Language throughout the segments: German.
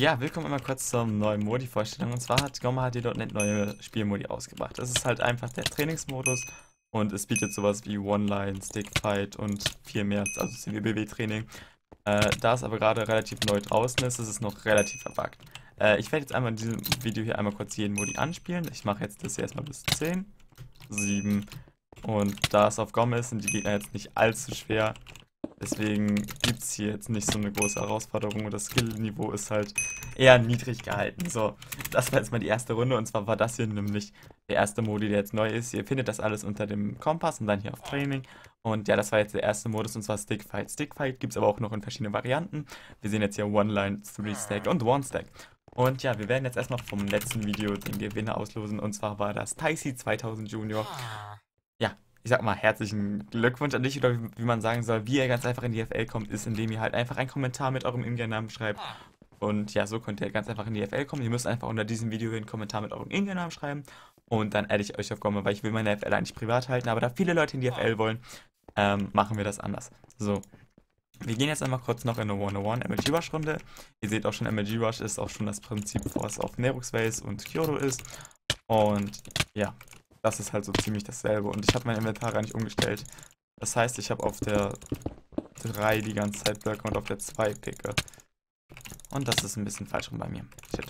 Ja, willkommen immer kurz zur neuen Modi-Vorstellung. Und zwar hat Gomma HD.net neue Spielmodi ausgebracht. Das ist halt einfach der Trainingsmodus und es bietet sowas wie One-Line, Stickfight und viel mehr, also CWBW-Training. Äh, da es aber gerade relativ neu draußen ist, ist es noch relativ verbuggt. Äh, ich werde jetzt einmal in diesem Video hier einmal kurz jeden Modi anspielen. Ich mache jetzt das hier erstmal bis 10, 7 und da es auf Gom ist, sind die Gegner jetzt nicht allzu schwer. Deswegen gibt es hier jetzt nicht so eine große Herausforderung und das Skill-Niveau ist halt eher niedrig gehalten. So, das war jetzt mal die erste Runde und zwar war das hier nämlich der erste Modi, der jetzt neu ist. Ihr findet das alles unter dem Kompass und dann hier auf Training. Und ja, das war jetzt der erste Modus und zwar Stickfight. Stickfight gibt es aber auch noch in verschiedenen Varianten. Wir sehen jetzt hier One-Line, Three-Stack und One-Stack. Und ja, wir werden jetzt erstmal vom letzten Video den Gewinner auslosen und zwar war das Tyc 2000 Junior. Ja, ich sag mal, herzlichen Glückwunsch an dich oder wie, wie man sagen soll, wie ihr ganz einfach in die FL kommt, ist, indem ihr halt einfach einen Kommentar mit eurem Ingame-Namen schreibt. Und ja, so könnt ihr ganz einfach in die FL kommen. Ihr müsst einfach unter diesem Video einen Kommentar mit eurem Ingame-Namen schreiben und dann adde ich euch auf Gomme, weil ich will meine FL eigentlich privat halten, aber da viele Leute in die FL wollen, ähm, machen wir das anders. So. Wir gehen jetzt einmal kurz noch in eine 101 MLG Rush Runde. Ihr seht auch schon, MLG Rush ist auch schon das Prinzip, es auf Nerux Vase und Kyoto ist. Und ja, das ist halt so ziemlich dasselbe. Und ich habe mein Inventar gar nicht umgestellt. Das heißt, ich habe auf der 3 die ganze Zeit Blöcke und auf der 2 Picke. Und das ist ein bisschen falsch rum bei mir. Shit.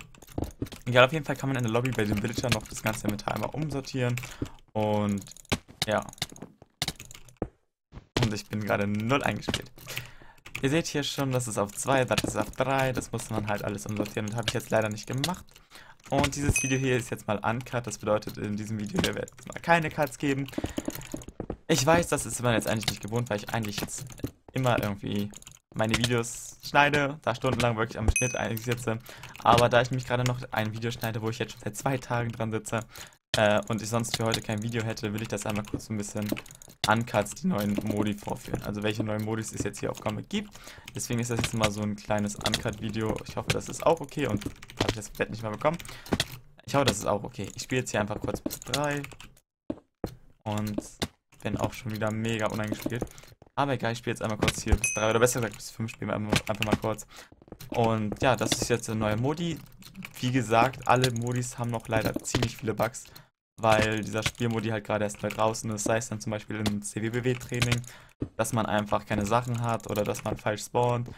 Egal, auf jeden Fall kann man in der Lobby bei dem Villager noch das ganze Inventar einmal umsortieren. Und ja. Und ich bin gerade null eingespielt. Ihr seht hier schon, das ist auf 2, das ist auf 3. Das muss man halt alles umsortieren und habe ich jetzt leider nicht gemacht. Und dieses Video hier ist jetzt mal uncut. Das bedeutet, in diesem Video hier wird es mal keine Cuts geben. Ich weiß, das ist man jetzt eigentlich nicht gewohnt, weil ich eigentlich jetzt immer irgendwie meine Videos schneide, da stundenlang wirklich am Schnitt eigentlich sitze. Aber da ich mich gerade noch ein Video schneide, wo ich jetzt schon seit zwei Tagen dran sitze äh, und ich sonst für heute kein Video hätte, will ich das einmal kurz ein bisschen uncuts die neuen Modi vorführen. Also welche neuen Modis es jetzt hier auf Comic gibt. Deswegen ist das jetzt mal so ein kleines Uncut-Video. Ich hoffe, das ist auch okay und habe ich das Bett nicht mehr bekommen. Ich hoffe, das ist auch okay. Ich spiele jetzt hier einfach kurz bis 3 und bin auch schon wieder mega uneingespielt. Aber egal, ich spiele jetzt einmal kurz hier bis 3 oder besser gesagt bis 5 spielen wir einfach mal kurz. Und ja, das ist jetzt ein neuer Modi. Wie gesagt, alle Modis haben noch leider ziemlich viele Bugs weil dieser Spielmodi halt gerade erst draußen ist, sei es dann zum Beispiel im CWBW-Training, dass man einfach keine Sachen hat oder dass man falsch spawnt.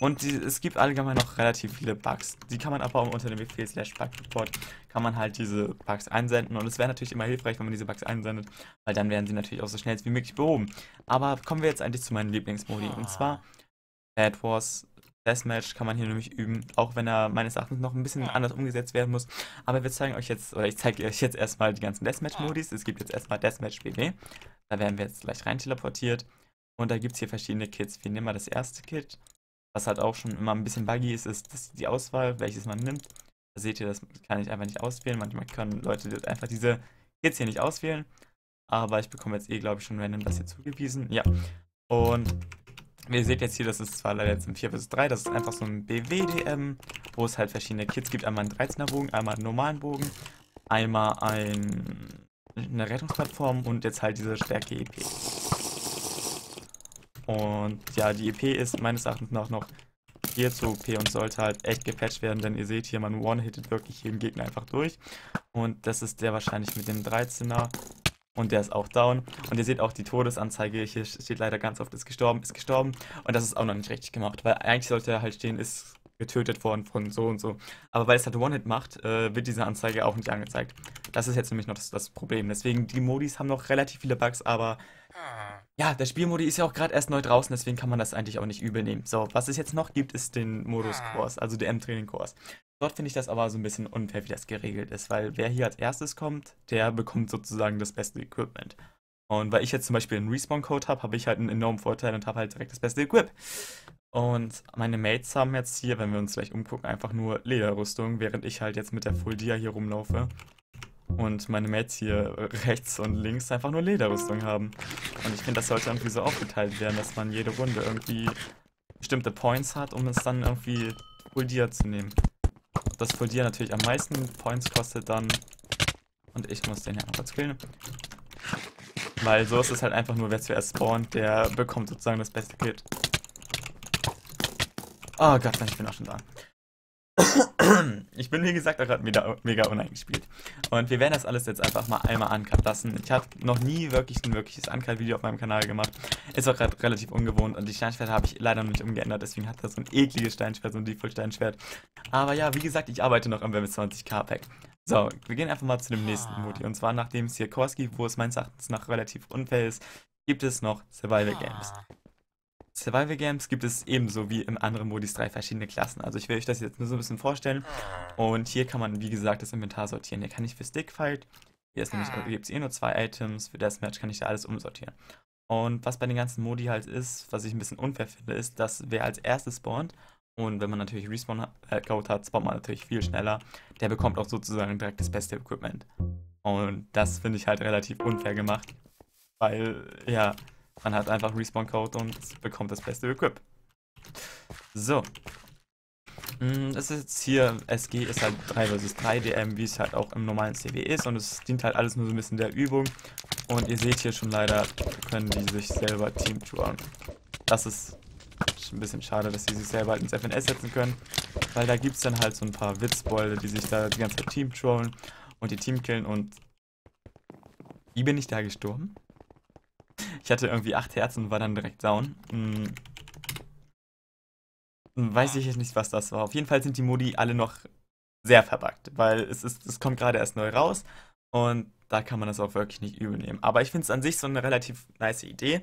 Und die, es gibt allgemein noch relativ viele Bugs. Die kann man aber unter dem Befehl slash bug kann man halt diese Bugs einsenden und es wäre natürlich immer hilfreich, wenn man diese Bugs einsendet, weil dann werden sie natürlich auch so schnell wie möglich behoben. Aber kommen wir jetzt eigentlich zu meinen Lieblingsmodi und zwar Bad Wars Deathmatch kann man hier nämlich üben, auch wenn er meines Erachtens noch ein bisschen anders umgesetzt werden muss. Aber wir zeigen euch jetzt, oder ich zeige euch jetzt erstmal die ganzen Deathmatch-Modis. Es gibt jetzt erstmal Deathmatch BW. Da werden wir jetzt gleich rein teleportiert. Und da gibt es hier verschiedene Kits. Wir nehmen mal das erste Kit. Was halt auch schon immer ein bisschen buggy ist, ist die Auswahl, welches man nimmt. Da seht ihr, das kann ich einfach nicht auswählen. Manchmal können Leute einfach diese Kits hier nicht auswählen. Aber ich bekomme jetzt eh, glaube ich, schon random das hier zugewiesen. Ja. Und Ihr seht jetzt hier, das ist zwar leider jetzt im 4 bis 3, das ist einfach so ein BWDM, wo es halt verschiedene Kits gibt. Einmal einen 13er Bogen, einmal einen normalen Bogen, einmal ein, eine Rettungsplattform und jetzt halt diese Stärke EP. Und ja, die EP ist meines Erachtens nach noch hier zu OP und sollte halt echt gepatcht werden, denn ihr seht hier, man one-hittet wirklich jeden Gegner einfach durch. Und das ist der wahrscheinlich mit dem 13er und der ist auch down. Und ihr seht auch die Todesanzeige. Hier steht leider ganz oft, ist gestorben, ist gestorben. Und das ist auch noch nicht richtig gemacht. Weil eigentlich sollte halt stehen, ist getötet worden von so und so. Aber weil es halt One-Hit macht, äh, wird diese Anzeige auch nicht angezeigt. Das ist jetzt nämlich noch das, das, Problem. Deswegen, die Modis haben noch relativ viele Bugs, aber ja, der Spielmodi ist ja auch gerade erst neu draußen, deswegen kann man das eigentlich auch nicht übel nehmen. So, was es jetzt noch gibt, ist den Modus-Kurs, also der M-Training-Kurs. Dort finde ich das aber so ein bisschen unfair, wie das geregelt ist, weil wer hier als erstes kommt, der bekommt sozusagen das beste Equipment. Und weil ich jetzt zum Beispiel einen Respawn-Code habe, habe ich halt einen enormen Vorteil und habe halt direkt das beste Equip. Und meine Mates haben jetzt hier, wenn wir uns gleich umgucken, einfach nur Lederrüstung, während ich halt jetzt mit der Full Dia hier rumlaufe. Und meine Mates hier rechts und links einfach nur Lederrüstung haben. Und ich finde, das sollte irgendwie so aufgeteilt werden, dass man jede Runde irgendwie bestimmte Points hat, um es dann irgendwie Full Dia zu nehmen das Foldieren natürlich am meisten Points kostet dann. Und ich muss den hier noch kurz killen. Weil so ist es halt einfach nur, wer zuerst spawnt, der bekommt sozusagen das beste Kit. Oh Gott, ich bin auch schon da. Ich bin, wie gesagt, auch gerade mega, mega uneingespielt. Und wir werden das alles jetzt einfach mal einmal uncut lassen. Ich habe noch nie wirklich ein wirkliches Uncut-Video auf meinem Kanal gemacht. Ist auch gerade relativ ungewohnt und die Steinschwerter habe ich leider noch nicht umgeändert. Deswegen hat das so ein ekliges Steinschwert, so ein Default-Steinschwert. Aber ja, wie gesagt, ich arbeite noch am Webs 20k-Pack. So, wir gehen einfach mal zu dem nächsten Modi. Und zwar nachdem es hier Korski, wo es meines Erachtens noch relativ unfair ist, gibt es noch Survival Games. Survival Games gibt es ebenso wie im anderen Modis drei verschiedene Klassen. Also ich will euch das jetzt nur so ein bisschen vorstellen. Und hier kann man, wie gesagt, das Inventar sortieren. Hier kann ich für Stickfight, hier gibt es eh nur zwei Items, für das Match kann ich da alles umsortieren. Und was bei den ganzen Modi halt ist, was ich ein bisschen unfair finde, ist, dass wer als erstes spawnt, und wenn man natürlich Respawn-Code hat, spawnt man natürlich viel schneller, der bekommt auch sozusagen direkt das beste Equipment. Und das finde ich halt relativ unfair gemacht, weil, ja, man hat einfach Respawn-Code und bekommt das beste Equip. So. Mm, das ist jetzt hier, SG ist halt 3 vs 3 DM, wie es halt auch im normalen CW ist. Und es dient halt alles nur so ein bisschen der Übung. Und ihr seht hier schon leider, können die sich selber Team touren. Das ist ein bisschen schade, dass sie sich selber halt ins FNS setzen können. Weil da gibt es dann halt so ein paar Witzbolde, die sich da die ganze Zeit Team trollen und die Team killen und... Wie bin ich da gestorben? Ich hatte irgendwie acht Herzen und war dann direkt down. Hm. Weiß ich jetzt nicht, was das war. Auf jeden Fall sind die Modi alle noch sehr verbuggt, weil es, ist, es kommt gerade erst neu raus und da kann man das auch wirklich nicht übernehmen. Aber ich finde es an sich so eine relativ nice Idee.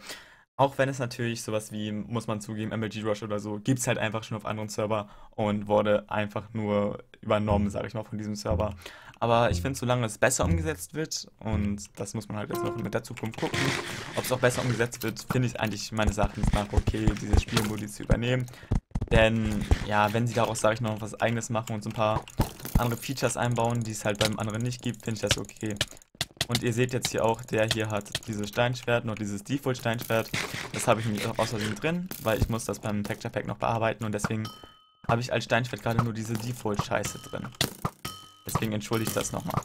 Auch wenn es natürlich sowas wie, muss man zugeben, MLG Rush oder so, gibt es halt einfach schon auf anderen Server und wurde einfach nur übernommen, sage ich mal, von diesem Server. Aber ich finde, solange es besser umgesetzt wird, und das muss man halt jetzt noch mit der Zukunft gucken, ob es auch besser umgesetzt wird, finde ich eigentlich meines Erachtens nach okay, diese Spielmodi zu übernehmen. Denn, ja, wenn sie daraus, sage ich noch, was eigenes machen und so ein paar andere Features einbauen, die es halt beim anderen nicht gibt, finde ich das okay. Und ihr seht jetzt hier auch, der hier hat dieses Steinschwert, noch dieses Default-Steinschwert. Das habe ich nämlich auch außerdem drin, weil ich muss das beim Texture Pack noch bearbeiten und deswegen habe ich als Steinschwert gerade nur diese Default-Scheiße drin. Deswegen entschuldige ich das nochmal.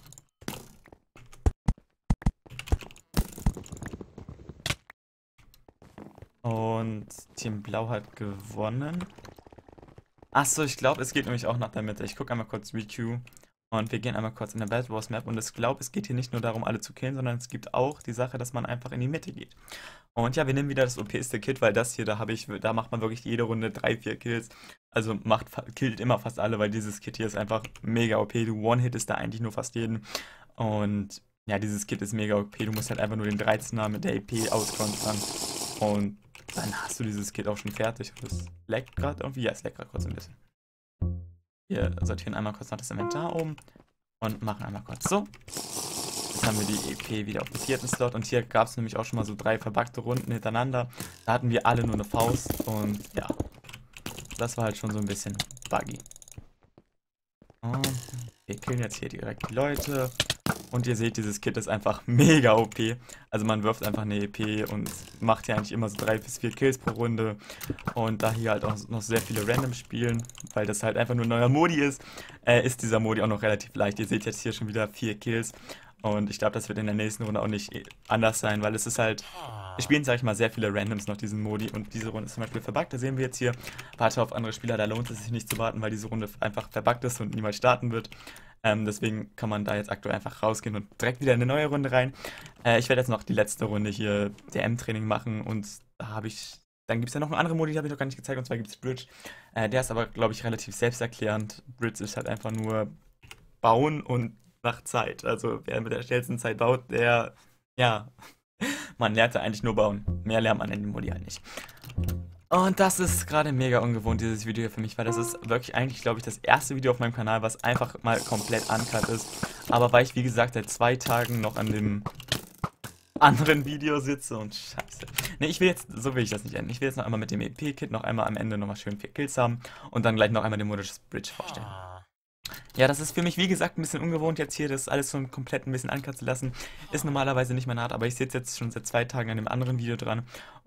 Und Team Blau hat gewonnen. Achso, ich glaube, es geht nämlich auch nach der Mitte. Ich gucke einmal kurz ReQ. Und wir gehen einmal kurz in der Bad Wars Map. Und ich glaube, es geht hier nicht nur darum, alle zu killen, sondern es gibt auch die Sache, dass man einfach in die Mitte geht. Und ja, wir nehmen wieder das OPste Kit, weil das hier, da habe ich, da macht man wirklich jede Runde drei, vier Kills. Also macht, killt immer fast alle, weil dieses Kit hier ist einfach mega OP. Du One-Hit da eigentlich nur fast jeden. Und ja, dieses Kit ist mega OP. Du musst halt einfach nur den 13er mit der EP auskontern. Und dann hast du dieses Kit auch schon fertig. Und das leckt gerade irgendwie. Ja, es leckt gerade kurz ein bisschen. Wir sortieren einmal kurz noch das Inventar um und machen einmal kurz so. Jetzt haben wir die EP wieder auf dem vierten Slot und hier gab es nämlich auch schon mal so drei verbackte Runden hintereinander. Da hatten wir alle nur eine Faust und ja, das war halt schon so ein bisschen buggy. Und wir killen jetzt hier direkt die Leute. Und ihr seht, dieses Kit ist einfach mega OP. Also man wirft einfach eine EP und macht hier eigentlich immer so drei bis vier Kills pro Runde. Und da hier halt auch noch sehr viele Random spielen, weil das halt einfach nur ein neuer Modi ist, äh, ist dieser Modi auch noch relativ leicht. Ihr seht jetzt hier schon wieder vier Kills. Und ich glaube, das wird in der nächsten Runde auch nicht anders sein, weil es ist halt, wir spielen, sag ich mal, sehr viele Randoms noch diesen Modi und diese Runde ist zum Beispiel verbuggt, da sehen wir jetzt hier, warte auf andere Spieler, da lohnt es sich nicht zu warten, weil diese Runde einfach verbuggt ist und niemals starten wird. Ähm, deswegen kann man da jetzt aktuell einfach rausgehen und direkt wieder in eine neue Runde rein. Äh, ich werde jetzt noch die letzte Runde hier DM-Training machen und da habe ich dann gibt es ja noch einen anderen Modi, die habe ich noch gar nicht gezeigt, und zwar gibt es Bridge. Äh, der ist aber, glaube ich, relativ selbsterklärend. Bridge ist halt einfach nur bauen und nach Zeit. Also wer mit der schnellsten Zeit baut, der, ja, man lernt da eigentlich nur bauen. Mehr lernt man in dem Modi halt nicht. Und das ist gerade mega ungewohnt, dieses Video hier für mich, weil das ist wirklich eigentlich, glaube ich, das erste Video auf meinem Kanal, was einfach mal komplett uncut ist. Aber weil ich, wie gesagt, seit zwei Tagen noch an dem anderen Video sitze und scheiße. Ne, ich will jetzt, so will ich das nicht enden. Ich will jetzt noch einmal mit dem EP-Kit noch einmal am Ende nochmal schön vier Kills haben und dann gleich noch einmal den Modus Bridge vorstellen. Ja, das ist für mich, wie gesagt, ein bisschen ungewohnt jetzt hier, das alles so komplett ein bisschen uncut zu lassen. Ist normalerweise nicht meine Art, aber ich sitze jetzt schon seit zwei Tagen an dem anderen Video dran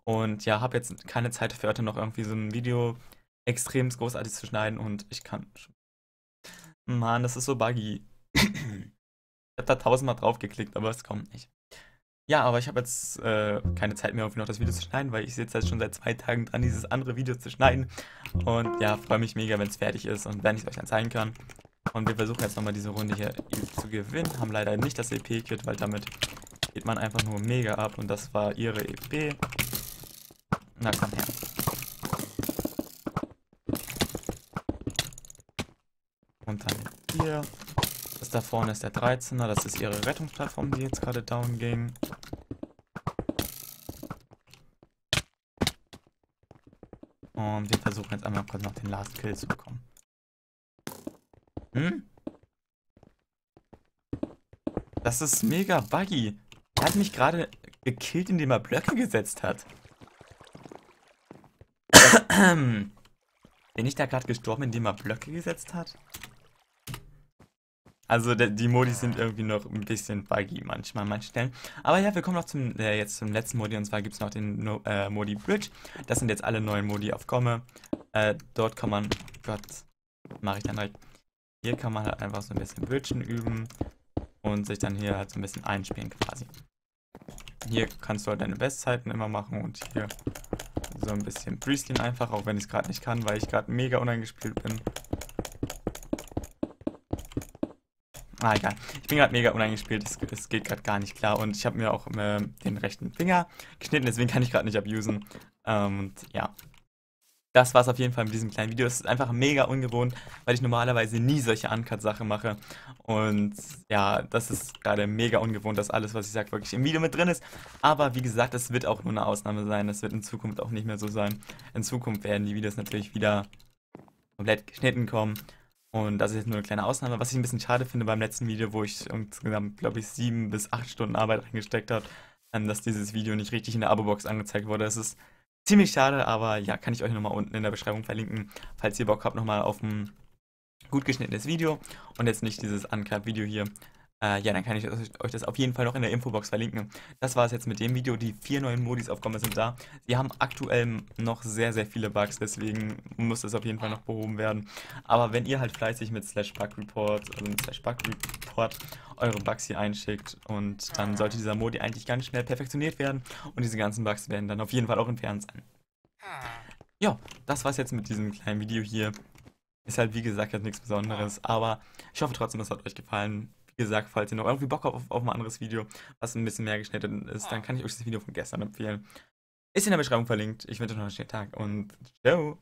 und ja, habe jetzt keine Zeit für heute noch irgendwie so ein Video extrem großartig zu schneiden und ich kann schon. Mann, das ist so buggy. ich habe da tausendmal drauf geklickt, aber es kommt nicht. Ja, aber ich habe jetzt äh, keine Zeit mehr, irgendwie noch das Video zu schneiden, weil ich sitze jetzt schon seit zwei Tagen dran, dieses andere Video zu schneiden. Und ja, freue mich mega, wenn es fertig ist und wenn ich es euch dann zeigen kann. Und wir versuchen jetzt nochmal diese Runde hier zu gewinnen. Haben leider nicht das EP-Kit, weil damit geht man einfach nur mega ab. Und das war ihre EP. Na komm her. Und dann hier. Das da vorne ist der 13er. Das ist ihre Rettungsplattform, die jetzt gerade down ging. Und wir versuchen jetzt einmal kurz noch den Last Kill zu bekommen. Hm? Das ist mega buggy. Er hat mich gerade gekillt, indem er Blöcke gesetzt hat. Bin ich da gerade gestorben, indem er Blöcke gesetzt hat? Also die Modi sind irgendwie noch ein bisschen buggy manchmal an manchen Stellen. Aber ja, wir kommen noch zum, äh, jetzt zum letzten Modi und zwar gibt es noch den no äh, Modi Bridge. Das sind jetzt alle neuen Modi auf Komme. Äh, dort kann man, Gott, mache ich dann direkt. Hier kann man halt einfach so ein bisschen Bridgen üben und sich dann hier halt so ein bisschen einspielen quasi. Hier kannst du halt deine Bestzeiten immer machen und hier so ein bisschen Priestlin einfach, auch wenn ich es gerade nicht kann, weil ich gerade mega uneingespielt bin. Ah, egal. Ich bin gerade mega uneingespielt, es, geht gerade gar nicht klar und ich habe mir auch äh, den rechten Finger geschnitten, deswegen kann ich gerade nicht abusen. Ähm, und ja, das war es auf jeden Fall mit diesem kleinen Video. Es ist einfach mega ungewohnt, weil ich normalerweise nie solche Uncut-Sachen mache. Und ja, das ist gerade mega ungewohnt, dass alles, was ich sage, wirklich im Video mit drin ist. Aber wie gesagt, es wird auch nur eine Ausnahme sein. Das wird in Zukunft auch nicht mehr so sein. In Zukunft werden die Videos natürlich wieder komplett geschnitten kommen. Und das ist jetzt nur eine kleine Ausnahme, was ich ein bisschen schade finde beim letzten Video, wo ich insgesamt, glaube ich, sieben bis acht Stunden Arbeit reingesteckt habe, ähm, dass dieses Video nicht richtig in der Abo-Box angezeigt wurde. Es ist ziemlich schade, aber ja, kann ich euch nochmal unten in der Beschreibung verlinken, falls ihr Bock habt, nochmal auf ein gut geschnittenes Video und jetzt nicht dieses Uncut-Video hier. Äh, ja, dann kann ich euch das auf jeden Fall noch in der Infobox verlinken. Das war es jetzt mit dem Video. Die vier neuen Modis auf Komme sind da. Sie haben aktuell noch sehr, sehr viele Bugs, deswegen muss das auf jeden Fall noch behoben werden. Aber wenn ihr halt fleißig mit Slash Bug Report, also mit Slash Bug Report eure Bugs hier einschickt und dann sollte dieser Modi eigentlich ganz schnell perfektioniert werden und diese ganzen Bugs werden dann auf jeden Fall auch entfernt sein. Ja, das war's jetzt mit diesem kleinen Video hier. Ist halt wie gesagt jetzt nichts Besonderes, aber ich hoffe trotzdem, es hat euch gefallen. Wie gesagt, falls ihr noch irgendwie Bock habt auf, auf ein anderes Video, was ein bisschen mehr geschnitten ist, dann kann ich euch das Video von gestern empfehlen. Ist in der Beschreibung verlinkt. Ich wünsche euch noch einen schönen Tag und ciao.